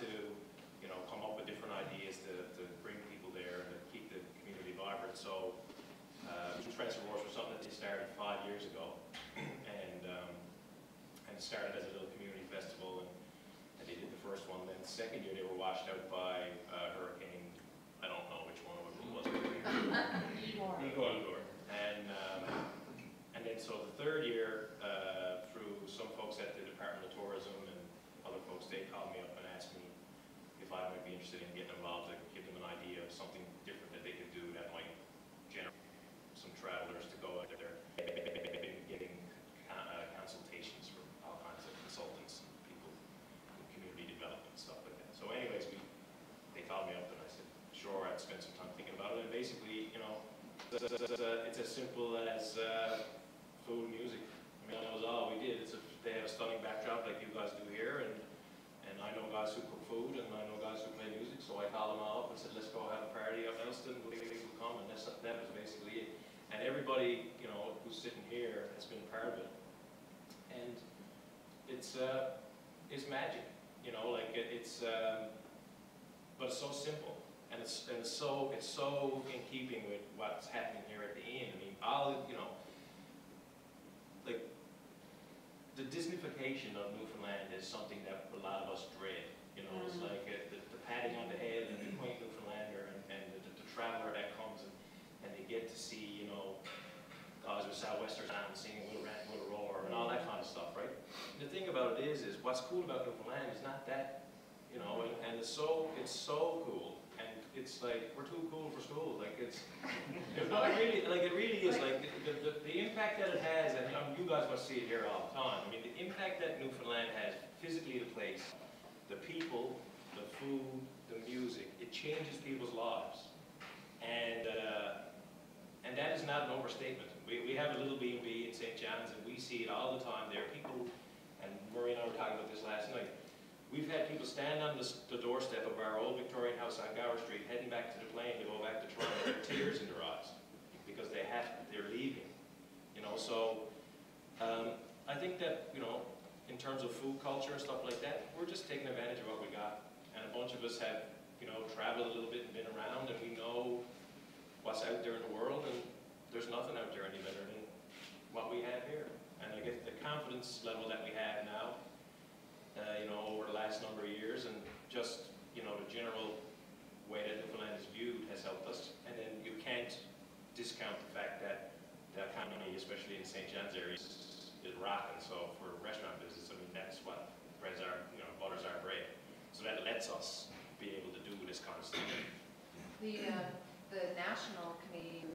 to, you know, come up with different ideas to, to bring people there and to keep the community vibrant. So uh, Rants and Roars was something that they started five years ago and um, and started as a little community festival and, and they did the first one. Then the second year they were washed out by interested in getting involved, to give them an idea of something different that they could do that might generate some travelers to go out there. They've been getting uh, consultations from all kinds of consultants and people in community development, stuff like that. So anyways, we, they called me up and I said, sure, I'd spend some time thinking about it. And basically, you know, it's, it's, it's as simple as uh, food and music. I mean, that was all we did. It's a, they have a stunning backdrop like you guys do here, and and I know guys who cook food, and I know guys who music. So I called them all up and said, let's go have a party up in Elliston. Will people come? And that's, that was basically it. And everybody, you know, who's sitting here has been part of it. And it's uh, it's magic, you know, like it, it's. Um, but it's so simple, and it's and it's so it's so in keeping with what's happening here at the inn. I mean, all you know, like the Disneyfication of Newfoundland is something that a lot of us dread. You know, it's Mhm. like uh, the, the patting on the head and the quaint Newfoundlander and, and the, the traveler that comes and, and they get to see, you know, guys with southwesters on singing Little Rat, Little Roar and all that kind of stuff, right? The thing about it is, is what's cool about Newfoundland is not that, you know, and, and it's so, it's so cool. And it's like, we're too cool for school, like it's, no, it really, like it really is, like the, the, the impact that it has, and um, you guys must see it here all the time. I mean, the impact that Newfoundland has physically the place, the people, the food, the music, it changes people's lives. And, uh, and that is not an overstatement. We, we have a little B and B in St. John's, and we see it all the time. There are people, and Murray and I were talking about this last night. We've had people stand on the, the doorstep of our old Victorian house on Gower Street, heading back to the plane to go back to Toronto, with tears in their eyes, because they have, they're leaving. You know, so, um, I think that, you know, in terms of food culture and stuff like that, we're just taking advantage of what we got. A bunch of us have, you know, traveled a little bit and been around, and we know what's out there in the world, and there's nothing out there any better than what we have here. And I guess the confidence level that we have now, uh, you know, over the last number of years, and just, you know, the general way that Newfoundland is viewed has helped us. And then you can't discount the fact that the economy, especially in St. John's area, is, is rocking. So for restaurant business, I mean, that's what breads are, you know, butters our bread. So that lets us be able to do this kind of stuff. The, uh, the National